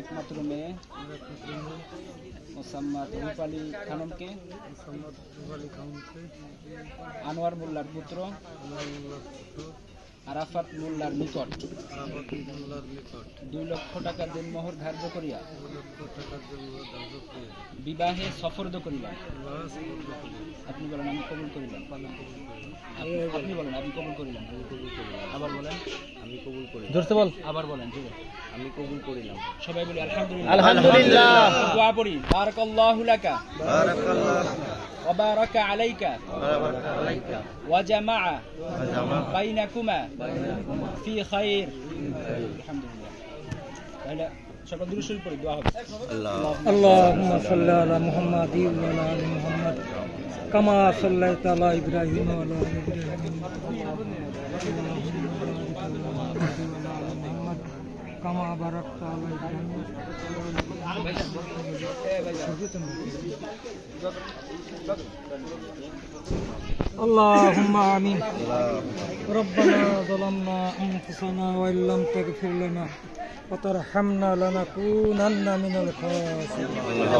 একমাত্র মেয়ে, মোসাম্মদ রূপালী খানমকে। আনোয়ার মোল্লার পুত্র, আরাফাত মোল্লার নিকট। দুই লক্ষ টাকা দিনমোহর ধার্য করিয়া। বিবাহে সফরদ করিলাম আপনি বলেন আমি কবুল করিলাম। পালন কবুল করি আপনি- বলেন আমি কবুল করিলাম। আমি কবুল করিলাম। আবার বলেন। আমি কবুল করি জোরতে বল। আবার বলেন জোরে। আমি কবুল করিলাম। সবাই বলি আলহামদুলিল্লাহ। আলহামদুলিল্লাহ। দোয়া পড়ি। বারাকাল্লাহু লাকা। বারাকাল্লাহ। ওয়া বারাকা আলাইকা। বারাকা আলাইকা। ওয়া জামাআ। জামা তাহলে সকল দূর শুরু করি দোয়া হবে আল্লাহ اللهم صل على محمد وعلى ال محمد كما صليت على ابراهيم وعلى ال ابراهيم محمد كما باركت على ابراهيم اللهم امين ربنا ظلمنا انفسنا وان لم تغفر لنا وترحمنا لنكونن من الخاسرين